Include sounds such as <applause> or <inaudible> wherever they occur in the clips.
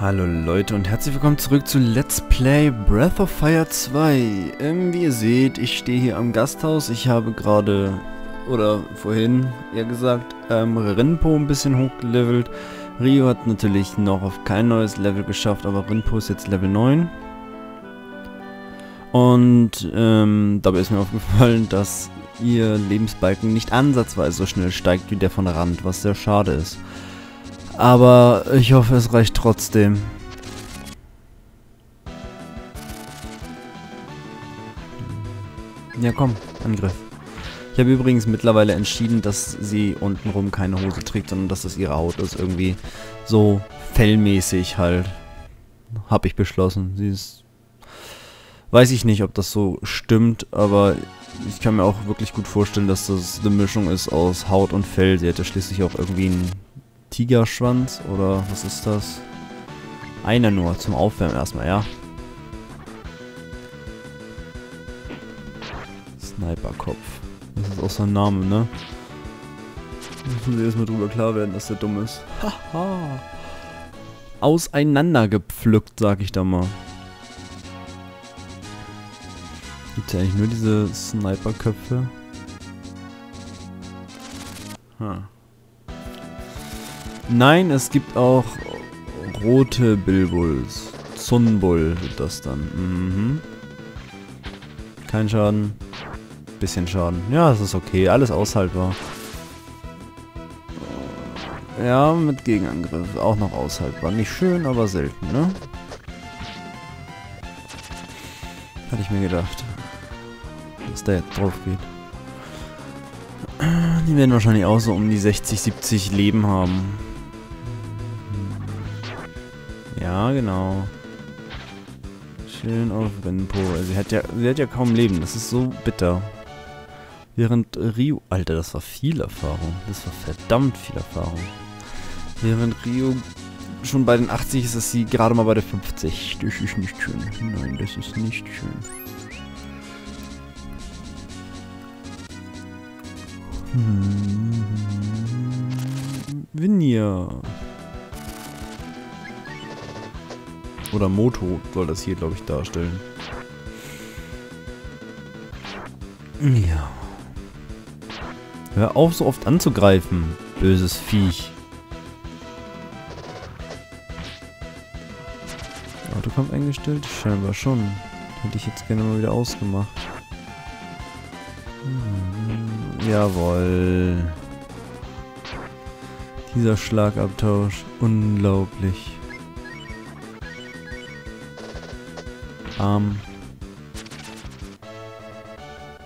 Hallo Leute und herzlich willkommen zurück zu Let's Play Breath of Fire 2. Ähm, wie ihr seht, ich stehe hier am Gasthaus. Ich habe gerade, oder vorhin, eher gesagt, ähm, Rinpo ein bisschen hochgelevelt. Rio hat natürlich noch auf kein neues Level geschafft, aber Rinpo ist jetzt Level 9. Und ähm, dabei ist mir aufgefallen, dass ihr Lebensbalken nicht ansatzweise so schnell steigt wie der von Rand, was sehr schade ist. Aber ich hoffe, es reicht trotzdem. Ja, komm, Angriff. Ich habe übrigens mittlerweile entschieden, dass sie untenrum keine Hose trägt, sondern dass das ihre Haut ist. Irgendwie so fellmäßig halt. Habe ich beschlossen. Sie ist... Weiß ich nicht, ob das so stimmt, aber ich kann mir auch wirklich gut vorstellen, dass das eine Mischung ist aus Haut und Fell. Sie hat ja schließlich auch irgendwie einen Tigerschwanz oder was ist das? Einer nur zum Aufwärmen erstmal, ja. Sniperkopf. Das ist auch sein Name, ne? Müssen wir erstmal drüber klar werden, dass der dumm ist. Haha. Auseinandergepflückt, sag ich da mal. Gibt ja eigentlich nur diese Sniperköpfe? Hm. Nein, es gibt auch rote Bilbuls. Zunbull wird das dann. Mhm. Kein Schaden. Bisschen Schaden. Ja, es ist okay. Alles aushaltbar. Ja, mit Gegenangriff. Auch noch aushaltbar. Nicht schön, aber selten, ne? Hatte ich mir gedacht. Dass der jetzt drauf geht. Die werden wahrscheinlich auch so um die 60, 70 Leben haben. Ja, genau. Schön auf Renpo. Also sie hat ja, sie hat ja kaum Leben. Das ist so bitter. Während Rio... Alter, das war viel Erfahrung. Das war verdammt viel Erfahrung. Während Rio schon bei den 80 ist, ist sie gerade mal bei der 50. Das ist nicht schön. Nein, das ist nicht schön. Hm. Vinja. Oder Moto soll das hier, glaube ich, darstellen. Ja. Hör auf, so oft anzugreifen, böses Viech. Autokampf eingestellt? Scheinbar schon. Hätte ich jetzt gerne mal wieder ausgemacht. Hm, jawohl. Dieser Schlagabtausch. Unglaublich. Arm.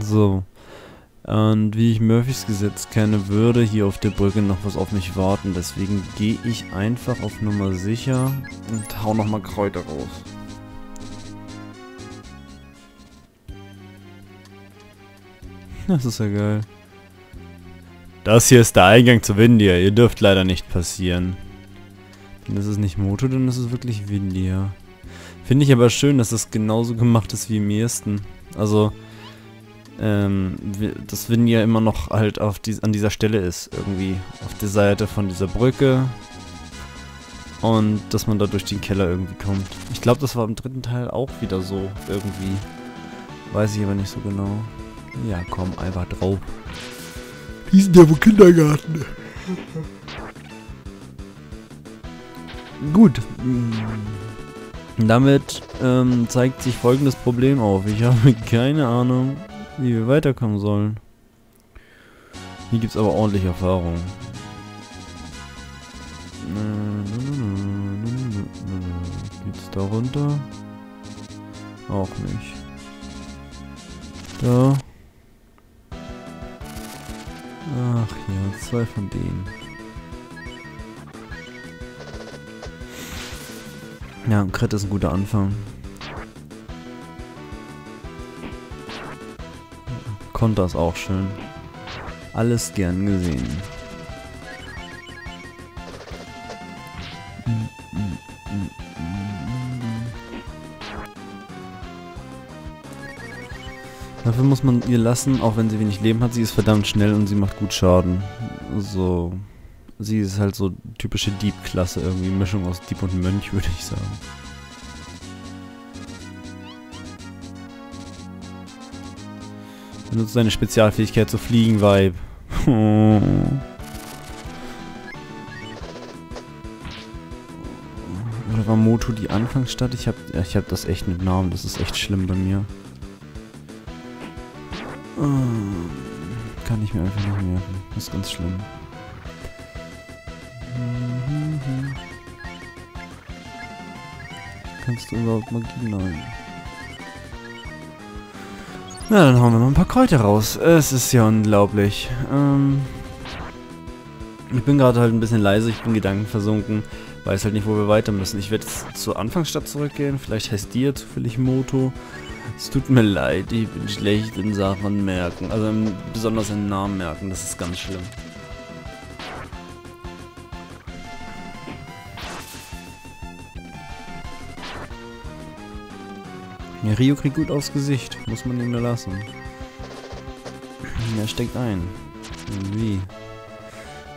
So. Und wie ich Murphys Gesetz kenne, würde hier auf der Brücke noch was auf mich warten. Deswegen gehe ich einfach auf Nummer sicher und hau nochmal Kräuter raus. <laughs> Das ist ja geil. Das hier ist der Eingang zu Windia. Ihr dürft leider nicht passieren. Dann ist es nicht Moto, dann ist es wirklich Windia. Finde ich aber schön, dass das genauso gemacht ist wie im ersten. Also, ähm, dass Vin ja immer noch halt auf die, an dieser Stelle ist, irgendwie. Auf der Seite von dieser Brücke. Und dass man da durch den Keller irgendwie kommt. Ich glaube, das war im dritten Teil auch wieder so, irgendwie. Weiß ich aber nicht so genau. Ja, komm, einfach drauf. Die sind ja wohl Kindergarten. Gut. Damit ähm, zeigt sich folgendes Problem auf. Ich habe <laughs> keine Ahnung, wie wir weiterkommen sollen. Hier gibt es aber ordentlich Erfahrung. Geht's da runter? Auch nicht. Da. Ach ja, zwei von denen. Ja, Crit ist ein guter Anfang. Konter ist auch schön. Alles gern gesehen. Dafür muss man ihr lassen, auch wenn sie wenig Leben hat. Sie ist verdammt schnell und sie macht gut Schaden. So. Sie ist halt so typische Dieb-Klasse, irgendwie Mischung aus Dieb und Mönch, <laughs> würde ich sagen. Benutzt seine Spezialfähigkeit zu fliegen, Vibe. <laughs> Oder war Moto die Anfangsstadt? Ich hab, ich hab das echt mit Namen, das ist echt schlimm bei mir. Ähm, kann ich mir einfach nicht merken. Das ist ganz schlimm. Kannst du überhaupt Magie? Nein. Na, dann hauen wir noch ein paar Kräuter raus. Es ist ja unglaublich. Ähm ich bin gerade halt ein bisschen leise, ich bin gedankenversunken. Weiß halt nicht, wo wir weiter müssen. Ich werde jetzt zur Anfangsstadt zurückgehen. Vielleicht heißt die ja zufällig Moto. Es tut mir leid, ich bin schlecht in Sachen merken. Also besonders in Namen merken, das ist ganz schlimm. Ja, Rio kriegt gut aufs Gesicht. Muss man ihm da lassen. Er steckt ein. Wie?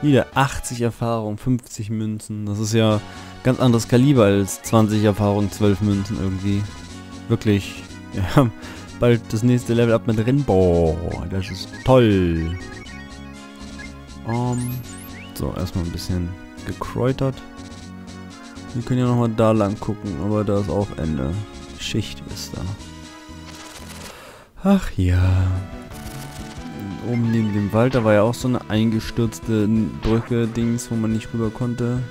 Wieder 80 Erfahrung, 50 Münzen. Das ist ja ganz anderes Kaliber als 20 Erfahrung, 12 Münzen irgendwie. Wirklich. <laughs> Wir haben bald das nächste Level up mit drin. Boah, das ist toll. Um, so, erstmal ein bisschen gekräutert. Wir können ja nochmal da lang gucken, aber da ist auch Ende. Schicht ist da. Ach ja. Oben neben dem Wald, da war ja auch so eine eingestürzte Brücke-Dings, wo man nicht rüber konnte.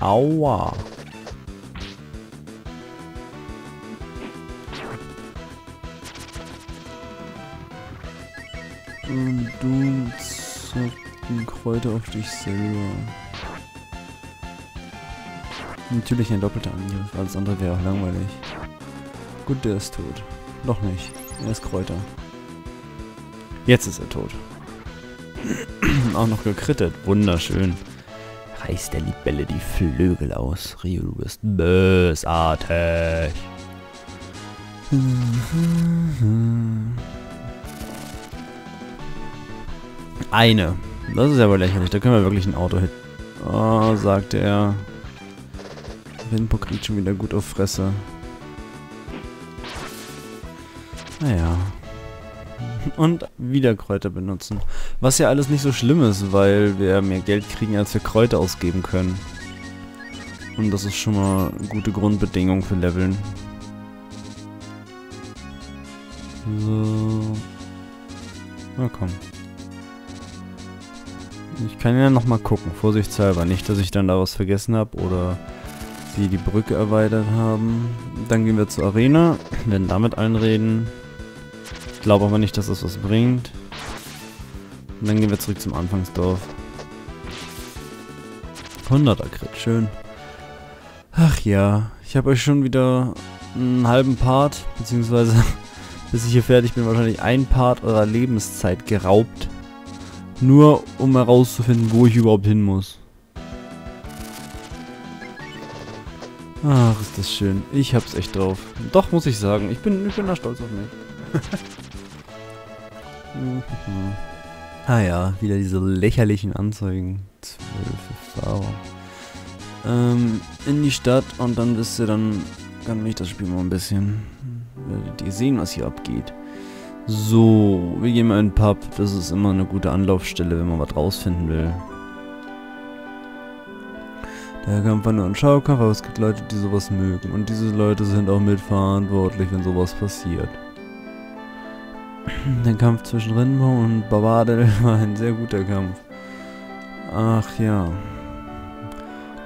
Aua. Und du zocken Kräuter auf dich selber. Natürlich ein doppelter Angriff, alles andere wäre auch langweilig. Gut, der ist tot. Noch nicht. Er ist Kräuter. Jetzt ist er tot. <clears throat> auch noch gekrittet. Wunderschön. Reißt der Libelle die Flügel aus. Rio, du bist bösartig. Eine. Das ist aber lächerlich. Da können wir wirklich ein Auto hit. Oh, sagte er. Winpo kriegt schon wieder gut auf Fresse. Naja. Und wieder Kräuter benutzen. Was ja alles nicht so schlimm ist, weil wir mehr Geld kriegen, als wir Kräuter ausgeben können. Und das ist schon mal eine gute Grundbedingung für Leveln. So. Na komm. Ich kann ja nochmal gucken, vorsichtshalber. Nicht, dass ich dann da was vergessen habe oder die die Brücke erweitert haben. Dann gehen wir zur Arena, werden damit einreden. Ich glaube aber nicht, dass das was bringt. Und dann gehen wir zurück zum Anfangsdorf. 100er Crit, schön. Ach ja, ich habe euch schon wieder einen halben Part, beziehungsweise <laughs> bis ich hier fertig bin, wahrscheinlich ein Part eurer Lebenszeit geraubt. Nur um herauszufinden, wo ich überhaupt hin muss. Ach, ist das schön. Ich hab's echt drauf. Doch, muss ich sagen. Ich bin, ich bin da stolz auf mich. <laughs> ah ja, wieder diese lächerlichen Anzeigen. Zwölf Erfahrung. Ähm, in die Stadt und dann wisst ihr, dann kann mich das Spiel mal ein bisschen. Werdet ihr sehen, was hier abgeht. So, wir gehen mal in den Pub. Das ist immer eine gute Anlaufstelle, wenn man was rausfinden will. Der Kampf war nur ein Schaukampf, aber es gibt Leute, die sowas mögen. Und diese Leute sind auch mitverantwortlich, wenn sowas passiert. <clears throat> Der Kampf zwischen Rinbo und Barbadel <laughs> war ein sehr guter Kampf. Ach ja.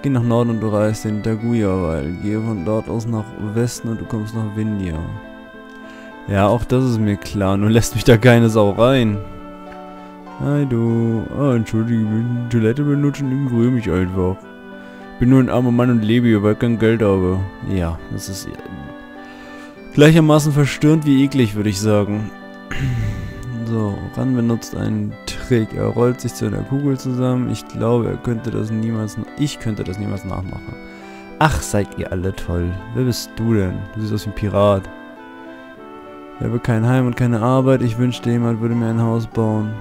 Geh nach Norden und du reist den Daguya-Weil. Gehe von dort aus nach Westen und du kommst nach Vindia. Ja, auch das ist mir klar. Nur lässt mich da keine Sau rein. Hi du. Ah, entschuldige, ich Toilette benutzen, ignoriere mich einfach bin nur ein armer Mann und lebe hier, weil ich kein Geld habe. Ja, das ist gleichermaßen verstörend wie eklig, würde ich sagen. <clears throat> So, Ran benutzt einen Trick. Er rollt sich zu einer Kugel zusammen. Ich glaube, er könnte das niemals... Ich könnte das niemals nachmachen. Ach, seid ihr alle toll. Wer bist du denn? Du siehst aus wie ein Pirat. Ich habe kein Heim und keine Arbeit. Ich wünschte, jemand würde mir ein Haus bauen.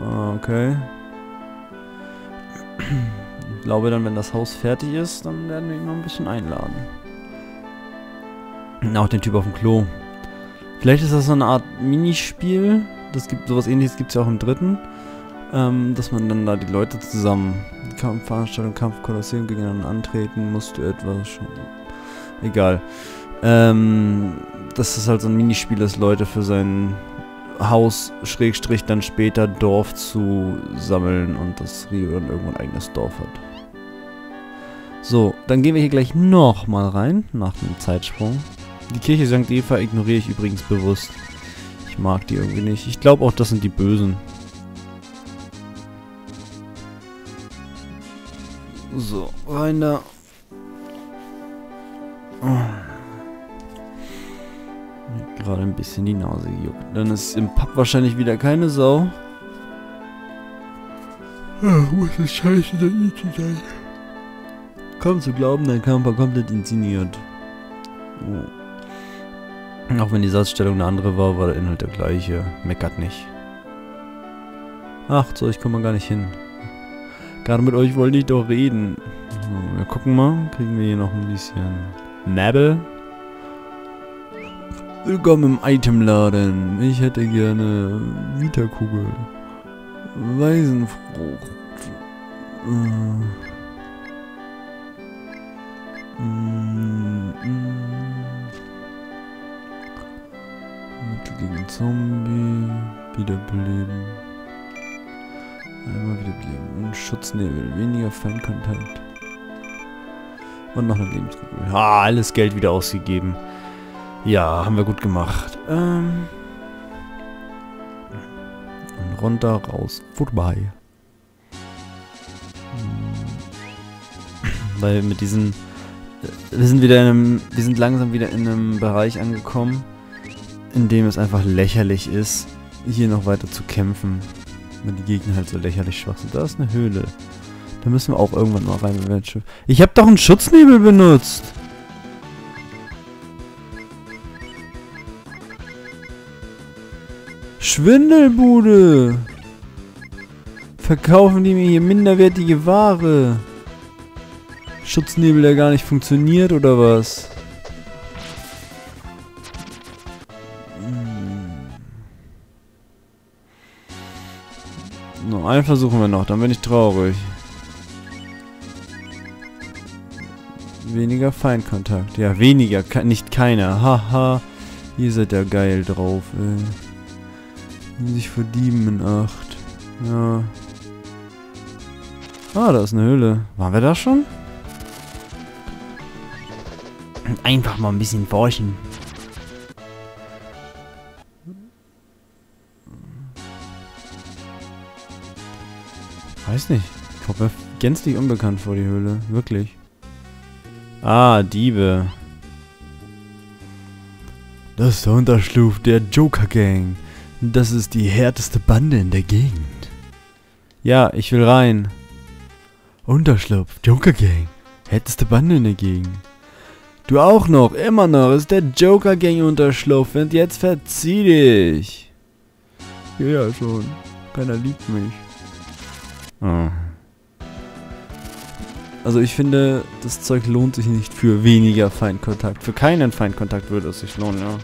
Ah, okay. <clears throat> Ich glaube dann, wenn das Haus fertig ist, dann werden wir ihn noch ein bisschen einladen. <clears throat> Auch den Typ auf dem Klo. Vielleicht ist das so eine Art Minispiel. Das gibt sowas ähnliches gibt es ja auch im dritten. Ähm, dass man dann da die Leute zusammen Kampfveranstaltung, Kampfkolosseum gegeneinander antreten, musst du etwas schon. Egal. Ähm, das ist halt so ein Minispiel, das Leute für sein Haus, Schrägstrich, dann später Dorf zu sammeln und das Rio dann irgendwann ein eigenes Dorf hat. So, dann gehen wir hier gleich nochmal rein, nach dem Zeitsprung. Die Kirche St. Eva ignoriere ich übrigens bewusst. Ich mag die irgendwie nicht. Ich glaube auch, das sind die Bösen. So, rein da. Gerade ein bisschen die Nase gejuckt. Dann ist im Pub wahrscheinlich wieder keine Sau. Ach, muss es scheiße da sein. Kaum zu glauben, dein Camper komplett inszeniert. Oh. Auch wenn die Satzstellung eine andere war, war der Inhalt der gleiche. Meckert nicht. Ach, so, ich komme mal gar nicht hin. Gerade mit euch wollte ich doch reden. Wir gucken mal. Kriegen wir hier noch ein bisschen Nabel. Willkommen im Itemladen. Ich hätte gerne Vita-Kugel. Weisenfrucht. Äh. Mittel gegen Zombie. Wiederbeleben. Einmal wiederbeleben. Und Schutznebel. Weniger Feinkontakt. Und noch eine Lebenskugel. Ah, alles Geld wieder ausgegeben. Ja, haben wir gut gemacht. Ähm. Und runter, raus, vorbei. Hm. Weil mit diesen... Wir sind wieder in einem... Wir sind langsam wieder in einem Bereich angekommen, in dem es einfach lächerlich ist, hier noch weiter zu kämpfen. Weil die Gegner halt so lächerlich schwach sind. Da ist eine Höhle. Da müssen wir auch irgendwann mal rein, wenn Schiff... Ich habe doch einen Schutznebel benutzt! Schwindelbude! Verkaufen die mir hier minderwertige Ware? Schutznebel, der gar nicht funktioniert, oder was? No, einen versuchen wir noch, dann bin ich traurig. Weniger Feindkontakt. Ja, weniger, nicht keiner. Haha. Ihr seid ja geil drauf, ey. Sich vor Dieben in Acht. Ja. Ah, da ist eine Höhle. Waren wir da schon? Einfach mal ein bisschen forschen. Weiß nicht. Kommt mir gänzlich unbekannt vor, die Höhle. Wirklich. Ah, Diebe. Das ist der Unterschlupf der Joker Gang. Das ist die härteste Bande in der Gegend. Ja, ich will rein. Unterschlupf, Joker Gang. Härteste Bande in der Gegend. Du auch noch, immer noch, ist der Joker Gang Unterschlupf und jetzt verzieh dich. Ja, schon. Keiner liebt mich. Oh. Also ich finde, das Zeug lohnt sich nicht für weniger Feindkontakt. Für keinen Feindkontakt würde es sich lohnen, ja.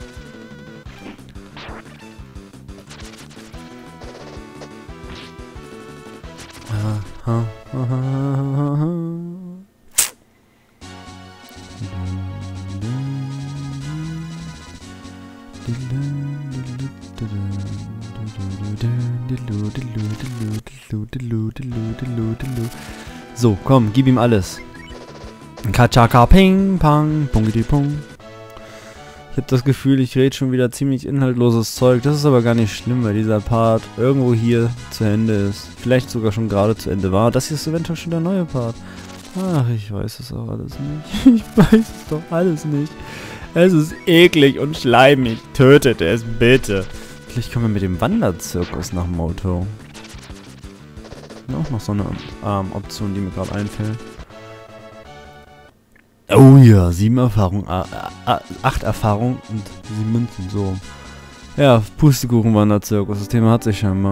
So, komm, gib ihm alles. Kachaka, ping, pang, pungidi, pung. Ich habe das Gefühl, ich rede schon wieder ziemlich inhaltloses Zeug. Das ist aber gar nicht schlimm, weil dieser Part irgendwo hier zu Ende ist. Vielleicht sogar schon gerade zu Ende war. Das hier ist eventuell schon der neue Part. Ach, ich weiß es auch alles nicht. <laughs> Ich weiß es doch alles nicht. Es ist eklig und schleimig. Tötet es bitte. Vielleicht kommen wir mit dem Wanderzirkus nach Moto. Auch noch so eine ähm, Option, die mir gerade einfällt. Oh ja, sieben Erfahrungen, äh, äh, acht Erfahrungen und sieben Münzen, so. Ja, Pustekuchen Wanderzirkus, das Thema hat sich scheinbar.